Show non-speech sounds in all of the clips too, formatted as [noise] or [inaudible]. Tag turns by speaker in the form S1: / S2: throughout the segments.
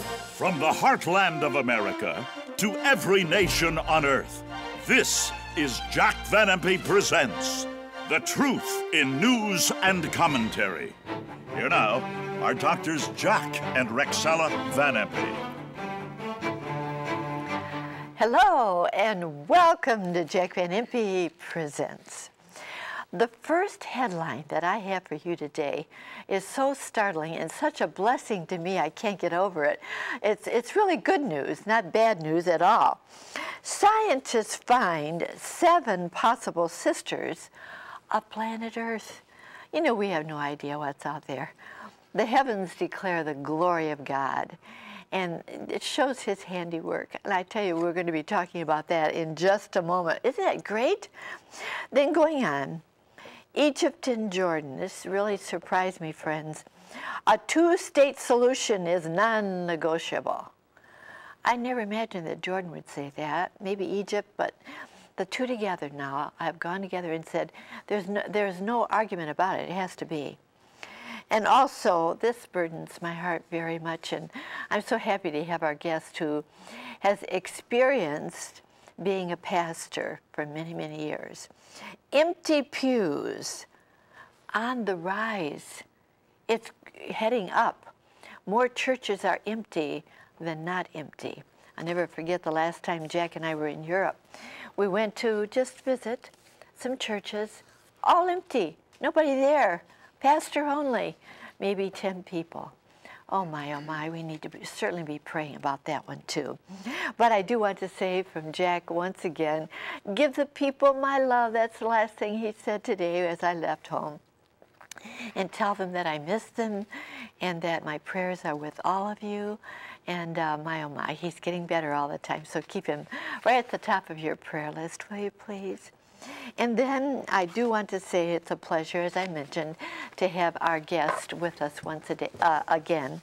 S1: From the heartland of America to every nation on earth, this is Jack Van Impe Presents The Truth in News and Commentary. Here now are doctors Jack and Rexella Van Impe.
S2: Hello and welcome to Jack Van Impe Presents. The first headline that I have for you today is so startling and such a blessing to me, I can't get over it. It's, it's really good news, not bad news at all. Scientists find seven possible sisters of planet Earth. You know, we have no idea what's out there. The heavens declare the glory of God and it shows his handiwork. And I tell you, we're going to be talking about that in just a moment. Isn't that great? Then going on, Egypt and Jordan. This really surprised me, friends. A two-state solution is non-negotiable. I never imagined that Jordan would say that. Maybe Egypt, but the two together now have gone together and said, there's no, there's no argument about it. It has to be. And also, this burdens my heart very much, and I'm so happy to have our guest who has experienced being a pastor for many, many years. Empty pews on the rise. It's heading up. More churches are empty than not empty. I never forget the last time Jack and I were in Europe. We went to just visit some churches, all empty, nobody there, pastor only, maybe 10 people. Oh my, oh my, we need to be, certainly be praying about that one too. But I do want to say from Jack once again, give the people my love. That's the last thing he said today as I left home. And tell them that I miss them and that my prayers are with all of you. And uh, my, oh my, he's getting better all the time. So keep him right at the top of your prayer list, will you please? And then I do want to say it's a pleasure, as I mentioned, to have our guest with us once day, uh, again.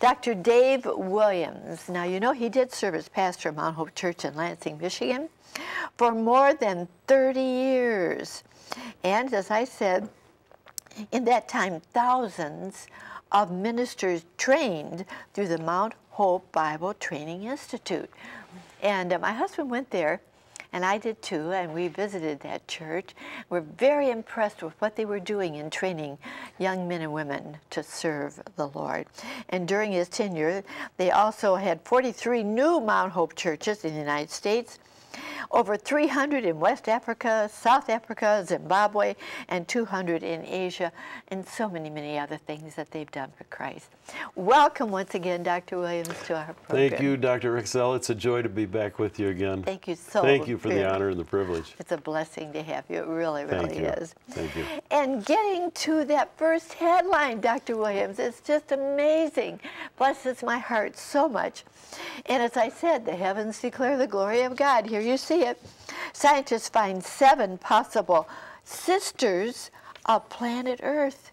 S2: Dr. Dave Williams. Now, you know he did serve as pastor of Mount Hope Church in Lansing, Michigan for more than 30 years. And as I said, in that time, thousands of ministers trained through the Mount Hope Bible Training Institute. And uh, my husband went there and I did too, and we visited that church. We're very impressed with what they were doing in training young men and women to serve the Lord. And during his tenure, they also had 43 new Mount Hope churches in the United States over 300 in West Africa, South Africa, Zimbabwe, and 200 in Asia, and so many, many other things that they've done for Christ. Welcome once again, Dr. Williams, to our program.
S3: Thank you, Dr. Rexell. It's a joy to be back with you again.
S2: Thank you so much.
S3: Thank you for the honor and the privilege.
S2: It's a blessing to have you. It really, really
S3: Thank you.
S2: is.
S3: Thank you.
S2: And getting to that first headline, Dr. Williams, it's just amazing. Blesses my heart so much. And as I said, the heavens declare the glory of God. Here you see it. Scientists find seven possible sisters of planet Earth.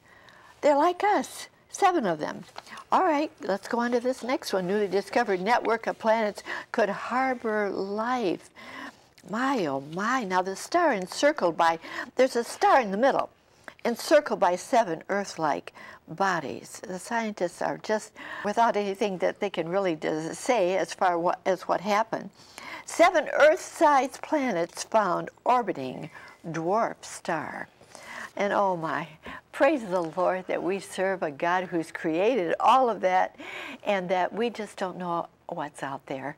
S2: They're like us, seven of them. All right, let's go on to this next one. Newly discovered network of planets could harbor life. My, oh my. Now, the star encircled by, there's a star in the middle, encircled by seven Earth like bodies. The scientists are just without anything that they can really say as far as what happened. Seven Earth sized planets found orbiting dwarf star. And oh my, praise the Lord that we serve a God who's created all of that and that we just don't know what's out there.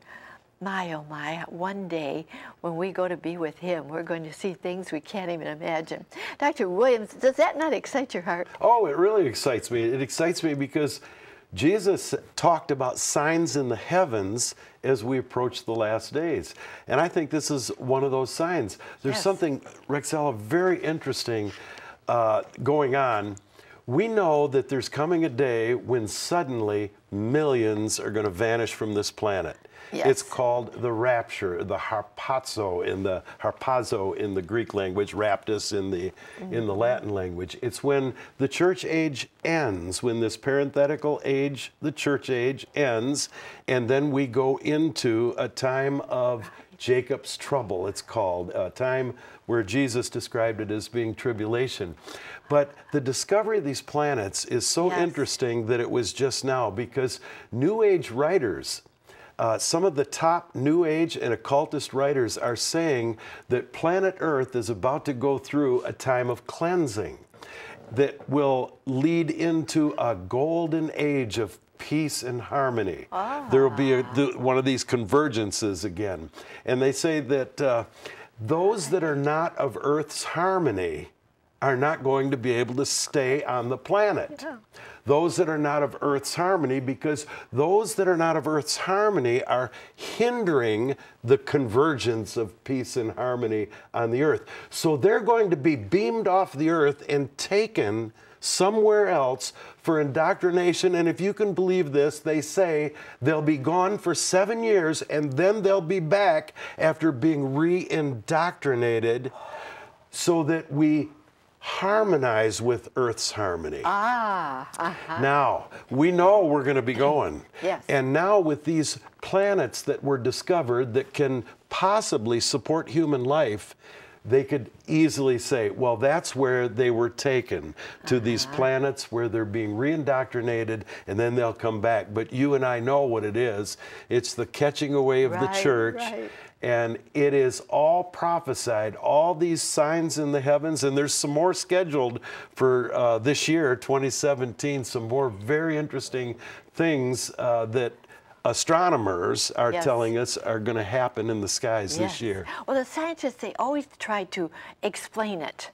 S2: My, oh my, one day when we go to be with Him, we're going to see things we can't even imagine. Dr. Williams, does that not excite your heart?
S3: Oh, it really excites me. It excites me because Jesus talked about signs in the heavens as we approach the last days. And I think this is one of those signs. There's
S2: Yes.
S3: something, Rexella, very interesting uh, going on. We know that there's coming a day when suddenly millions are going to vanish from this planet.
S2: Yes.
S3: It's called the rapture, the harpazo in the harpazo in the Greek language, raptus in the in the mm-hmm. Latin language. It's when the church age ends, when this parenthetical age, the church age ends, and then we go into a time of Jacob's trouble, it's called, a time where Jesus described it as being tribulation. But the discovery of these planets is so
S2: Yes.
S3: interesting that it was just now because New Age writers, uh, some of the top New Age and occultist writers are saying that planet Earth is about to go through a time of cleansing that will lead into a golden age of peace and harmony. There will be a, the, one of these convergences again. And they say that uh, those that are not of Earth's harmony are not going to be able to stay on the planet. Those that are not of Earth's harmony, because those that are not of Earth's harmony are hindering the convergence of peace and harmony on the Earth. So they're going to be beamed off the Earth and taken somewhere else for indoctrination. And if you can believe this, they say they'll be gone for seven years and then they'll be back after being re indoctrinated so that we harmonize with Earth's harmony.
S2: Ah, uh-huh.
S3: Now, we know we're going to be going. [laughs]
S2: Yes.
S3: And now, with these planets that were discovered that can possibly support human life, they could easily say, well, that's where they were taken to these
S2: Uh-huh.
S3: planets where they're being reindoctrinated and then they'll come back. But you and I know what it is it's the catching away of the church.
S2: right.
S3: And it is all prophesied, all these signs in the heavens, and there's some more scheduled for uh, this year, 2017, some more very interesting things uh, that astronomers are
S2: Yes.
S3: telling us are going to happen in the skies this year.
S2: Well, the scientists, they always try to explain it.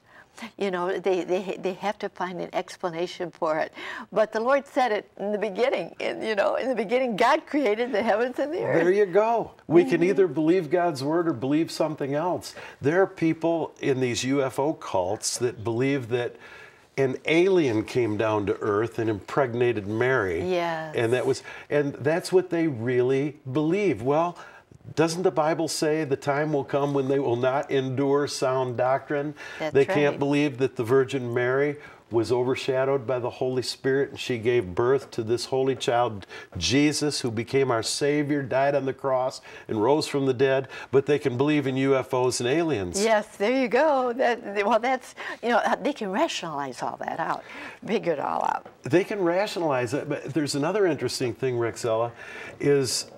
S2: You know, they, they, they have to find an explanation for it. But the Lord said it in the beginning. And, you know, in the beginning, God created the heavens and the earth.
S3: There you go. We
S2: Mm-hmm.
S3: can either believe God's word or believe something else. There are people in these UFO cults that believe that an alien came down to earth and impregnated Mary.
S2: Yes.
S3: And that was and that's what they really believe. Well, doesn't the Bible say the time will come when they will not endure sound doctrine?
S2: That's
S3: they can't believe that the Virgin Mary was overshadowed by the Holy Spirit and she gave birth to this holy child, Jesus, who became our Savior, died on the cross, and rose from the dead. But they can believe in UFOs and aliens.
S2: Yes, there you go. That, well, that's, you know, uh, they can rationalize all that out, figure it all out.
S3: They can rationalize it, but there's another interesting thing, Rexella, is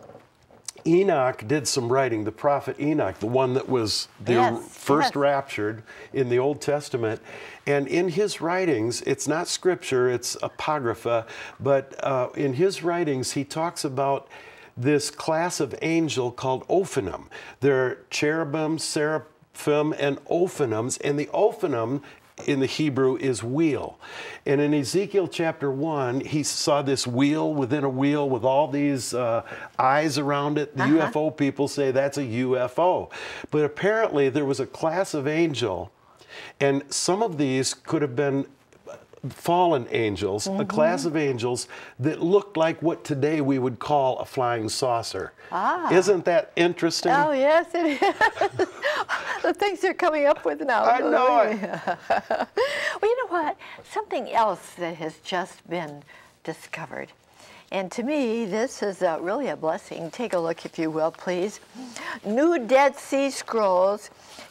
S3: Enoch did some writing, the prophet Enoch, the one that was the
S2: Yes,
S3: first
S2: yes.
S3: raptured in the Old Testament. And in his writings, it's not scripture, it's apocrypha, but uh, in his writings, he talks about this class of angel called Ophanim. There are cherubim, seraphim, and Ophanims, and the Ophanim in the Hebrew is wheel. And in Ezekiel chapter 1, he saw this wheel within a wheel with all these uh, eyes around it. The UFO people say that's a UFO. But apparently, there was a class of angel, and some of these could have been fallen angels, a class of angels that looked like what today we would call a flying saucer. Isn't that interesting?
S2: Oh, yes, it is. [laughs] the things they're coming up with now.
S3: I know it. [laughs]
S2: well, you know what? Something else that has just been discovered. And to me, this is uh, really a blessing. Take a look, if you will, please. New Dead Sea Scrolls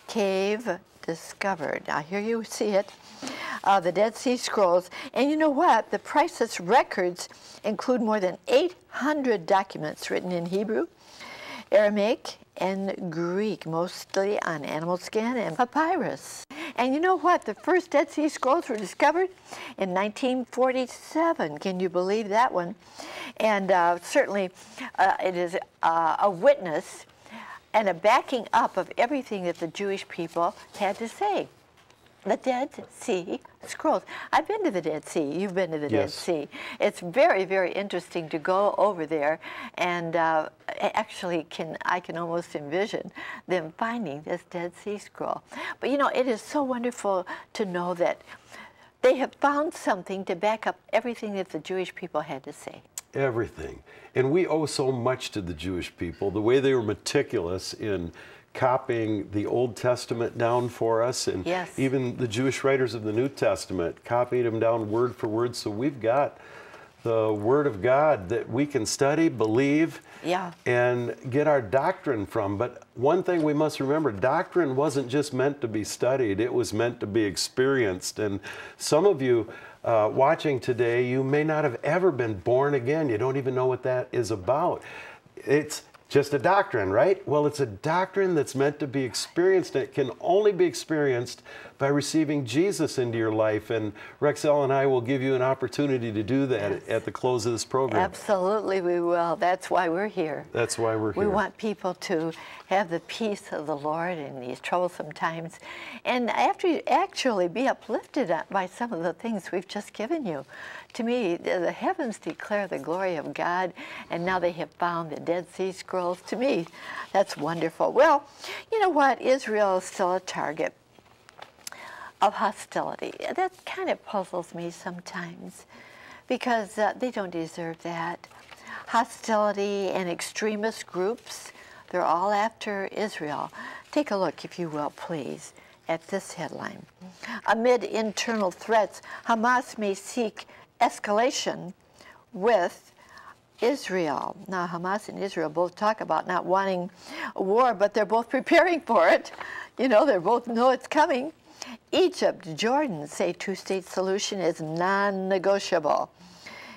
S2: Cave discovered. Now, here you see it. Uh, the Dead Sea Scrolls. And you know what? The priceless records include more than 800 documents written in Hebrew, Aramaic, and Greek, mostly on animal skin and papyrus. And you know what? The first Dead Sea Scrolls were discovered in 1947. Can you believe that one? And uh, certainly uh, it is uh, a witness and a backing up of everything that the Jewish people had to say. The Dead Sea Scrolls. I've been to the Dead Sea. You've been to the Dead Sea. It's very, very interesting to go over there, and uh, actually, can I can almost envision them finding this Dead Sea Scroll. But you know, it is so wonderful to know that they have found something to back up everything that the Jewish people had to say.
S3: Everything. And we owe so much to the Jewish people. The way they were meticulous in copying the Old Testament down for us, and
S2: Yes.
S3: even the Jewish writers of the New Testament copied them down word for word. So we've got the Word of God that we can study, believe,
S2: Yeah.
S3: and get our doctrine from. But one thing we must remember doctrine wasn't just meant to be studied, it was meant to be experienced. And some of you uh, watching today, you may not have ever been born again. You don't even know what that is about. It's just a doctrine, right? Well, it's a doctrine that's meant to be experienced. and It can only be experienced by receiving Jesus into your life. And Rexel and I will give you an opportunity to do that
S2: Yes.
S3: at the close of this program.
S2: Absolutely, we will. That's why we're here.
S3: That's why we're here.
S2: We want people to have the peace of the Lord in these troublesome times and after you actually be uplifted by some of the things we've just given you. To me, the heavens declare the glory of God, and now they have found the Dead Sea Scrolls. To me, that's wonderful. Well, you know what? Israel is still a target of hostility. That kind of puzzles me sometimes because uh, they don't deserve that. Hostility and extremist groups, they're all after Israel. Take a look, if you will, please, at this headline. Amid internal threats, Hamas may seek escalation with Israel. Now, Hamas and Israel both talk about not wanting a war, but they're both [laughs] preparing for it. You know, they both know it's coming. Egypt, Jordan say two-state solution is non-negotiable.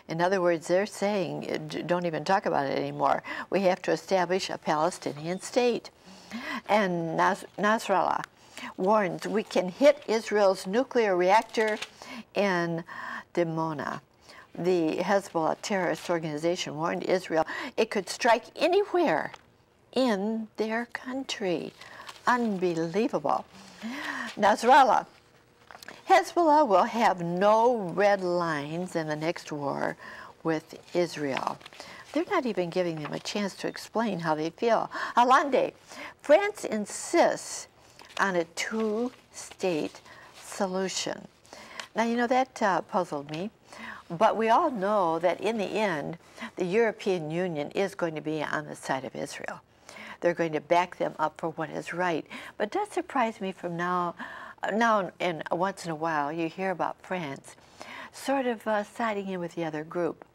S2: In other words, they're saying, don't even talk about it anymore. We have to establish a Palestinian state. And Nas- Nasrallah warns we can hit Israel's nuclear reactor in Dimona. The Hezbollah terrorist organization warned Israel it could strike anywhere in their country. Unbelievable. Nasrallah Hezbollah will have no red lines in the next war with Israel. They're not even giving them a chance to explain how they feel. Hollande, France insists on a two state solution. Now, you know, that uh, puzzled me. But we all know that in the end, the European Union is going to be on the side of Israel. They're going to back them up for what is right. But it does surprise me from now, now and once in a while, you hear about France sort of uh, siding in with the other group.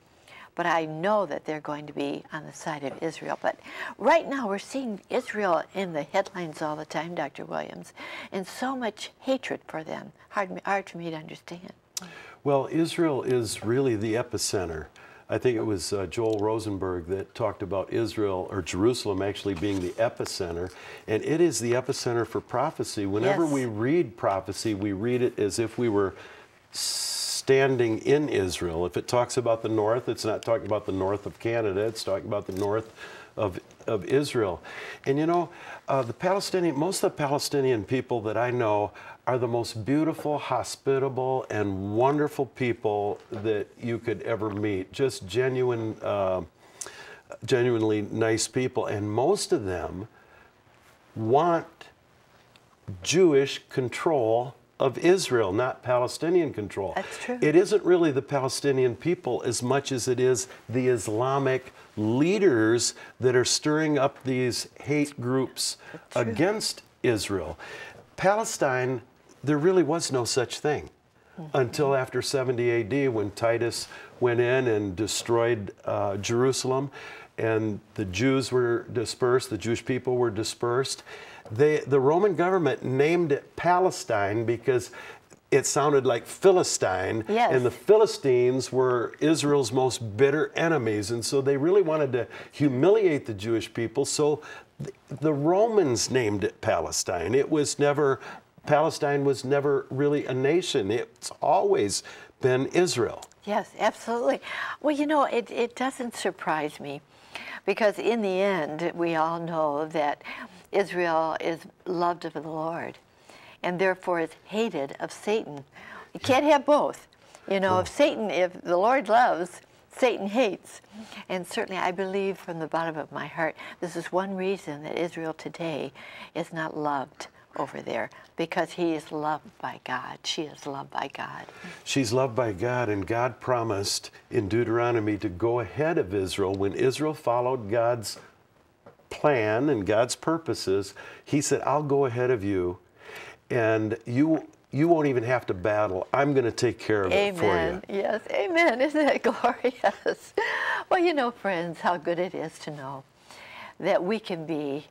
S2: But I know that they're going to be on the side of Israel. But right now, we're seeing Israel in the headlines all the time, Dr. Williams, and so much hatred for them. Hard, hard for me to understand.
S3: Well, Israel is really the epicenter. I think it was uh, Joel Rosenberg that talked about Israel or Jerusalem actually being the epicenter, and it is the epicenter for prophecy. Whenever
S2: Yes.
S3: we read prophecy, we read it as if we were standing in Israel. If it talks about the north, it's not talking about the north of Canada, it's talking about the north of, of Israel. And you know, uh, the Palestinian, most of the Palestinian people that I know are the most beautiful, hospitable, and wonderful people that you could ever meet. Just genuine, uh, genuinely nice people. And most of them want Jewish control of Israel, not Palestinian control.
S2: That's true.
S3: It isn't really the Palestinian people as much as it is the Islamic leaders that are stirring up these hate groups against Israel. Palestine, there really was no such thing until after 70 AD when Titus went in and destroyed uh, Jerusalem and the Jews were dispersed, the Jewish people were dispersed. They, the Roman government named it Palestine because it sounded like Philistine,
S2: Yes.
S3: and the Philistines were Israel's most bitter enemies, and so they really wanted to humiliate the Jewish people. So th- the Romans named it Palestine. It was never, Palestine was never really a nation. It's always been Israel.
S2: Yes, absolutely. Well, you know, it, it doesn't surprise me because in the end, we all know that Israel is loved of the Lord and therefore is hated of Satan. You can't have both. You know, if Satan, if the Lord loves, Satan hates. And certainly, I believe from the bottom of my heart, this is one reason that Israel today is not loved over there because he is loved by God. She is loved by God.
S3: She's loved by God, and God promised in Deuteronomy to go ahead of Israel. When Israel followed God's plan and God's purposes, He said, I'll go ahead of you, and you you won't even have to battle. I'm going to take care of
S2: amen.
S3: it for
S2: you. Amen. Yes, amen. [laughs] Isn't that glorious? well, you know, friends, how good it is to know that we can be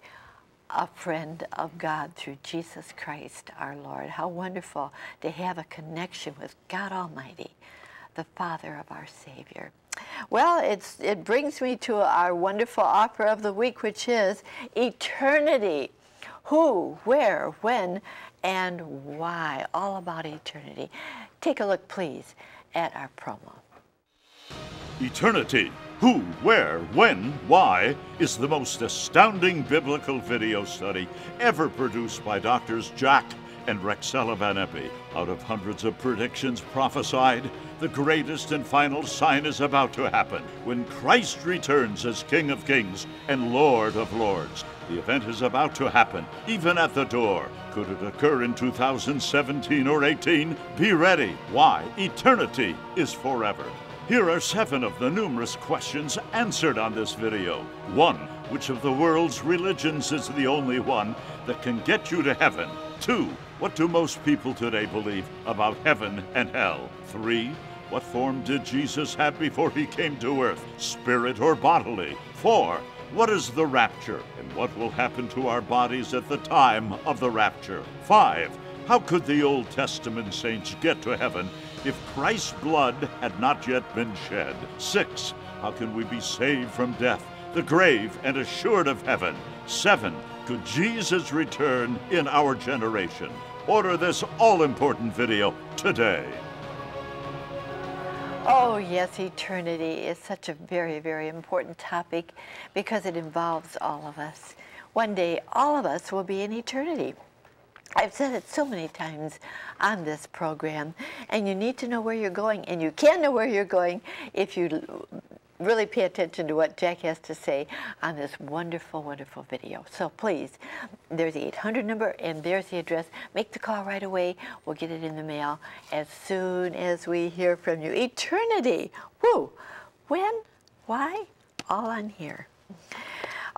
S2: a friend of God through Jesus Christ our Lord. How wonderful to have a connection with God Almighty, the Father of our Savior. Well, it's, it brings me to our wonderful opera of the week, which is eternity. Who, where, when, and why. All about eternity. Take a look, please, at our promo.
S1: Eternity. Who, where, when, why is the most astounding biblical video study ever produced by doctors Jack and Rexella Van Impe. Out of hundreds of predictions prophesied, the greatest and final sign is about to happen when Christ returns as King of Kings and Lord of Lords. The event is about to happen, even at the door. Could it occur in 2017 or 18? Be ready. Why? Eternity is forever. Here are seven of the numerous questions answered on this video. One, which of the world's religions is the only one that can get you to heaven? Two, what do most people today believe about heaven and hell? Three, what form did Jesus have before he came to earth, spirit or bodily? Four, what is the rapture and what will happen to our bodies at the time of the rapture? Five, how could the Old Testament saints get to heaven if Christ's blood had not yet been shed? Six, how can we be saved from death, the grave, and assured of heaven? Seven, could Jesus return in our generation? Order this all important video today.
S2: Oh, yes, eternity is such a very, very important topic because it involves all of us. One day, all of us will be in eternity. I've said it so many times on this program, and you need to know where you're going, and you can know where you're going if you really pay attention to what Jack has to say on this wonderful, wonderful video. So please, there's the 800 number and there's the address. Make the call right away. We'll get it in the mail as soon as we hear from you. Eternity. Woo! When? Why? All on here.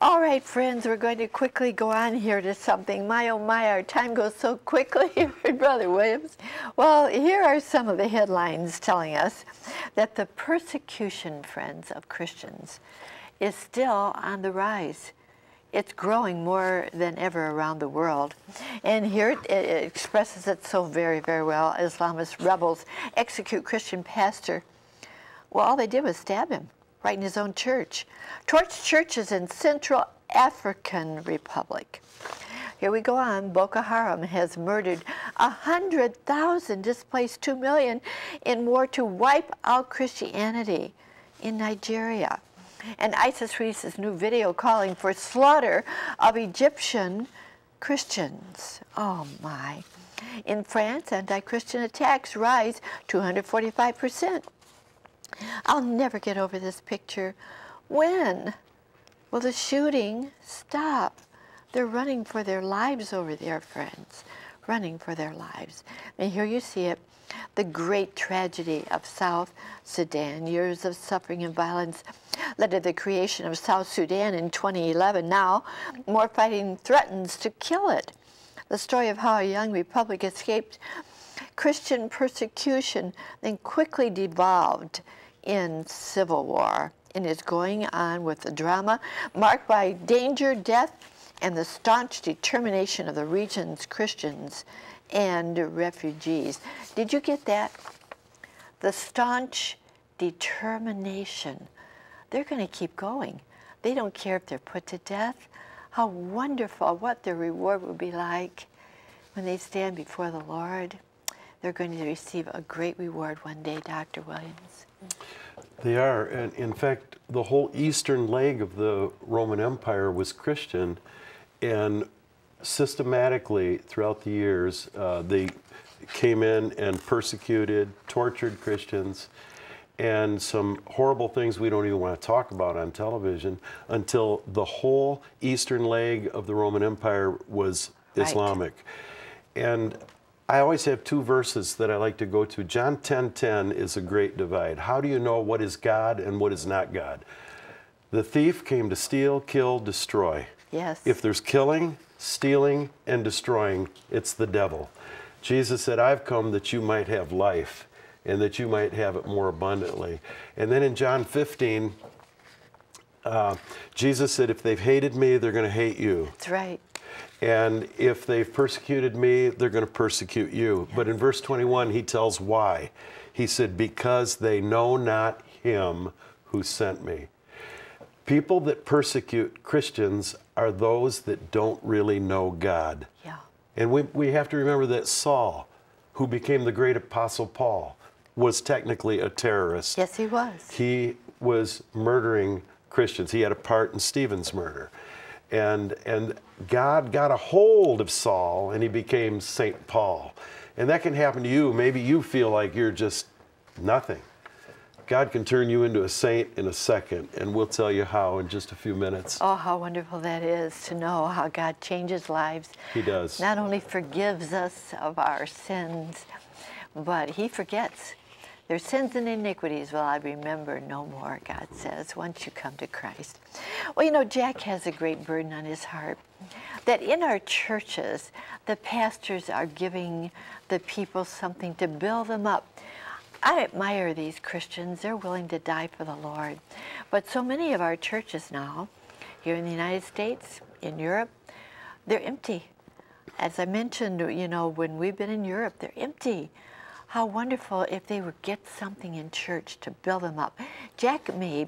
S2: All right, friends, we're going to quickly go on here to something. My, oh my, our time goes so quickly, [laughs] Brother Williams. Well, here are some of the headlines telling us that the persecution, friends, of Christians is still on the rise. It's growing more than ever around the world. And here it, it expresses it so very, very well. Islamist rebels execute Christian pastor. Well, all they did was stab him right in his own church. Torch churches in Central African Republic. Here we go on. Boko Haram has murdered 100,000, displaced 2 million in war to wipe out Christianity in Nigeria. And ISIS releases new video calling for slaughter of Egyptian Christians. Oh my. In France, anti-Christian attacks rise 245 percent. I'll never get over this picture. When will the shooting stop? They're running for their lives over there, friends. Running for their lives. And here you see it the great tragedy of South Sudan. Years of suffering and violence led to the creation of South Sudan in 2011. Now, more fighting threatens to kill it. The story of how a young republic escaped Christian persecution, then quickly devolved in civil war and is going on with the drama marked by danger, death, and the staunch determination of the region's Christians and refugees. Did you get that? The staunch determination. They're going to keep going. They don't care if they're put to death. How wonderful, what their reward will be like when they stand before the Lord. They're going to receive a great reward one day, Dr. Williams.
S3: They are. And in fact, the whole eastern leg of the Roman Empire was Christian. And systematically throughout the years, uh, they came in and persecuted, tortured Christians, and some horrible things we don't even want to talk about on television until the whole eastern leg of the Roman Empire was Islamic. Right. And I always have two verses that I like to go to. John 10:10 10, 10 is a great divide. How do you know what is God and what is not God? The thief came to steal, kill, destroy.
S2: Yes.
S3: If there's killing, stealing, and destroying, it's the devil. Jesus said, I've come that you might have life and that you might have it more abundantly. And then in John 15, uh, Jesus said, If they've hated me, they're going to hate you.
S2: That's right.
S3: And if they've persecuted me, they're going to persecute you. But in verse 21, he tells why. He said, Because they know not him who sent me. People that persecute Christians are those that don't really know God.
S2: Yeah.
S3: And we, we have to remember that Saul, who became the great apostle Paul, was technically a terrorist.
S2: Yes, he was.
S3: He was murdering Christians. He had a part in Stephen's murder. And, and God got a hold of Saul and he became St. Paul. And that can happen to you. Maybe you feel like you're just nothing. God can turn you into a saint in a second, and we'll tell you how in just a few minutes.
S2: Oh, how wonderful that is to know how God changes lives.
S3: He does.
S2: Not only forgives us of our sins, but He forgets. Their sins and iniquities will I remember no more, God says, once you come to Christ. Well, you know, Jack has a great burden on his heart that in our churches, the pastors are giving the people something to build them up. I admire these Christians. They're willing to die for the Lord. But so many of our churches now, here in the United States, in Europe, they're empty. As I mentioned, you know, when we've been in Europe, they're empty. How wonderful if they would get something in church to build them up. Jack made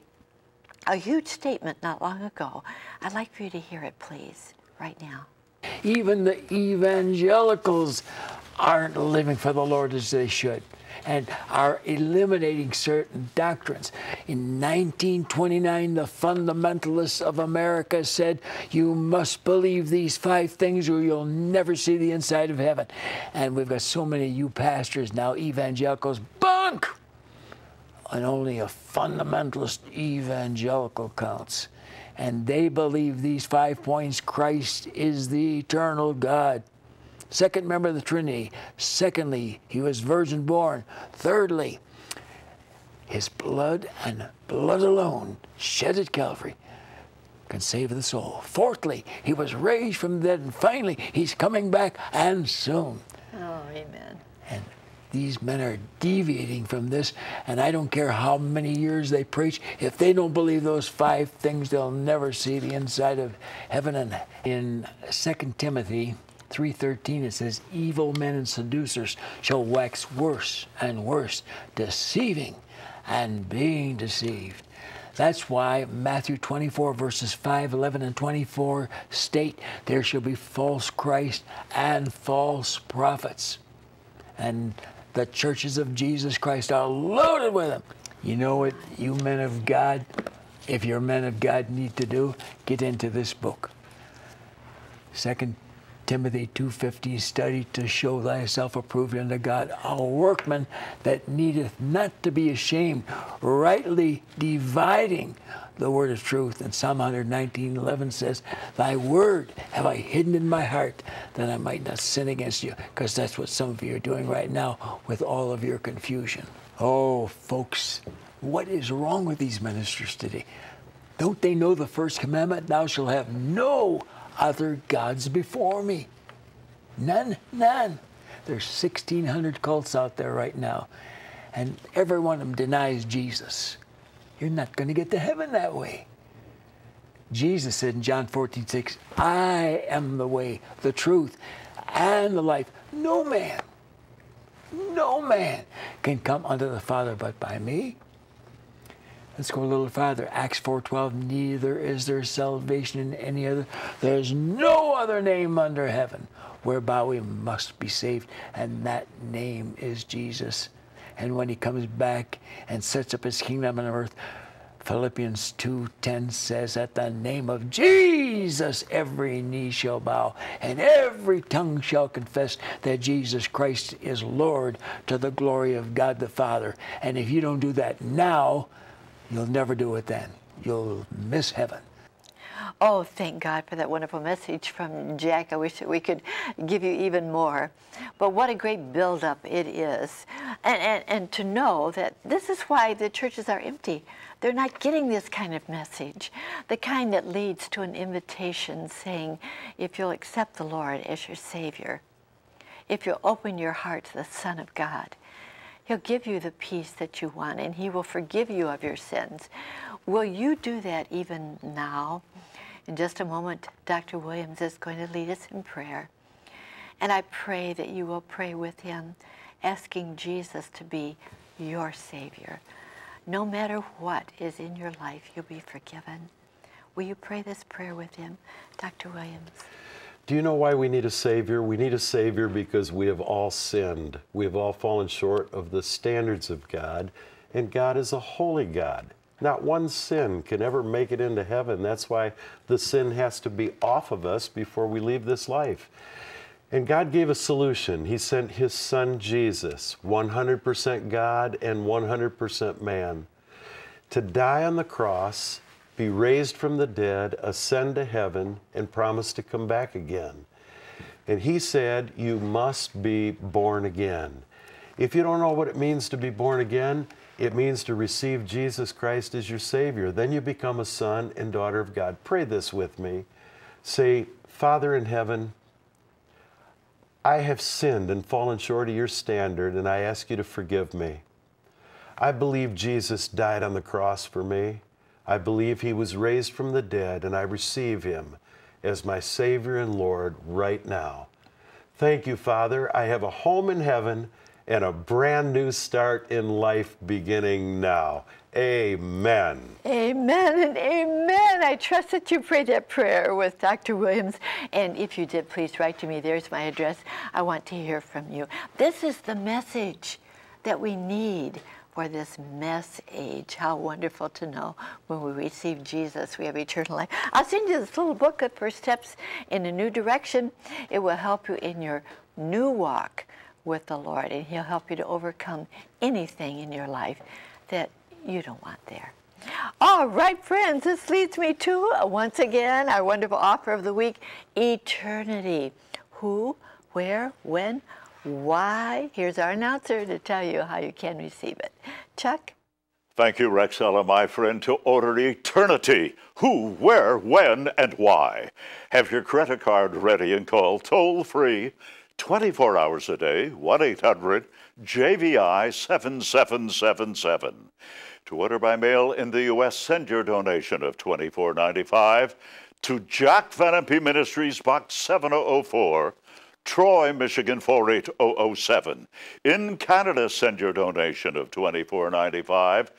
S2: a huge statement not long ago. I'd like for you to hear it, please, right now.
S4: Even the evangelicals aren't living for the Lord as they should and are eliminating certain doctrines. In 1929, the fundamentalists of America said, You must believe these five things or you'll never see the inside of heaven. And we've got so many you pastors now, evangelicals, bunk! And only a fundamentalist evangelical counts. And they believe these five points Christ is the eternal God. Second member of the Trinity. Secondly, he was virgin born. Thirdly, his blood and blood alone shed at Calvary can save the soul. Fourthly, he was raised from the dead. And finally, he's coming back and soon.
S2: Oh, amen.
S4: And these men are deviating from this, and I don't care how many years they preach. If they don't believe those five things, they'll never see the inside of heaven. And in 2 Timothy 3.13 it says, Evil men and seducers shall wax worse and worse, deceiving and being deceived. That's why Matthew 24, verses 5, 11, and 24 state, There shall be false Christ and false prophets. And the churches of Jesus Christ are loaded with them. You know what you men of God, if you're men of God, need to do? Get into this book. Second Timothy 2.15, study to show thyself approved unto God, a workman that needeth not to be ashamed, rightly dividing the word of truth. And Psalm 119.11 says, Thy word have I hidden in my heart, that I might not sin against you. Because that's what some of you are doing right now with all of your confusion. Oh, folks, what is wrong with these ministers today? Don't they know the first commandment? Thou shalt have no other gods before me. None, none. There's 1,600 cults out there right now, and every one of them denies Jesus. You're not going to get to heaven that way. Jesus said in John 14, 6, I am the way, the truth, and the life. No man, no man can come unto the Father but by me. Let's go a little farther. Acts 4:12. Neither is there salvation in any other. There's no other name under heaven whereby we must be saved, and that name is Jesus. And when he comes back and sets up his kingdom on earth, Philippians 2:10 says, "At the name of Jesus, every knee shall bow, and every tongue shall confess that Jesus Christ is Lord to the glory of God the Father." And if you don't do that now, You'll never do it then. You'll miss heaven.
S2: Oh, thank God for that wonderful message from Jack. I wish that we could give you even more. But what a great buildup it is. And, and, and to know that this is why the churches are empty. They're not getting this kind of message, the kind that leads to an invitation saying, if you'll accept the Lord as your Savior, if you'll open your heart to the Son of God, He'll give you the peace that you want and He will forgive you of your sins. Will you do that even now? In just a moment, Dr. Williams is going to lead us in prayer. And I pray that you will pray with him, asking Jesus to be your Savior. No matter what is in your life, you'll be forgiven. Will you pray this prayer with him, Dr. Williams?
S3: Do you know why we need a Savior? We need a Savior because we have all sinned. We have all fallen short of the standards of God, and God is a holy God. Not one sin can ever make it into heaven. That's why the sin has to be off of us before we leave this life. And God gave a solution. He sent His Son Jesus, 100% God and 100% man, to die on the cross, be raised from the dead, ascend to heaven, and promise to come back again. And He said, You must be born again. If you don't know what it means to be born again, it means to receive Jesus Christ as your Savior. Then you become a son and daughter of God. Pray this with me. Say, Father in heaven, I have sinned and fallen short of your standard, and I ask you to forgive me. I believe Jesus died on the cross for me. I believe he was raised from the dead, and I receive him as my Savior and Lord right now. Thank you, Father. I have a home in heaven and a brand new start in life beginning now. Amen.
S2: Amen and amen. I trust that you prayed that prayer with Dr. Williams. And if you did, please write to me. There's my address. I want to hear from you. This is the message that we need for this mess age. How wonderful to know when we receive Jesus, we have eternal life. I'll send you this little book of First Steps in a New Direction. It will help you in your new walk with the Lord, and He'll help you to overcome anything in your life that you don't want there. All right, friends, this leads me to, once again, our wonderful offer of the week eternity. Who, where, when, why? Here's our announcer to tell you how you can receive it. Chuck?
S1: Thank you, Rexella, my friend, to order eternity. Who, where, when, and why. Have your credit card ready and call toll free 24 hours a day, 1 800 JVI 7777. To order by mail in the U.S., send your donation of $24.95 to Jack Van Ministries, Box 7004, Troy, Michigan 48007. In Canada, send your donation of $24.95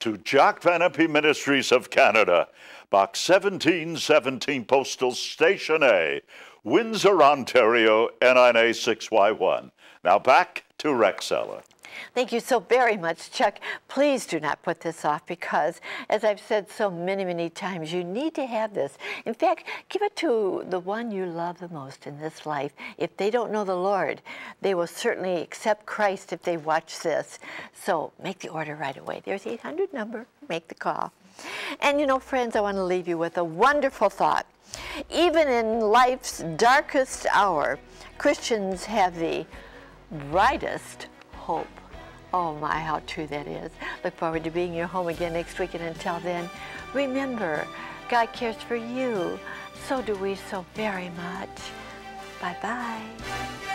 S1: to Jack Van Impe Ministries of Canada, Box 1717, Postal Station A, Windsor, Ontario, NIA 6Y1. Now back to Rexella.
S2: Thank you so very much, Chuck. Please do not put this off because, as I've said so many, many times, you need to have this. In fact, give it to the one you love the most in this life. If they don't know the Lord, they will certainly accept Christ if they watch this. So make the order right away. There's the 800 number. Make the call. And you know, friends, I want to leave you with a wonderful thought. Even in life's darkest hour, Christians have the brightest hope. Oh my, how true that is. Look forward to being your home again next week. And until then, remember, God cares for you. So do we so very much. Bye-bye.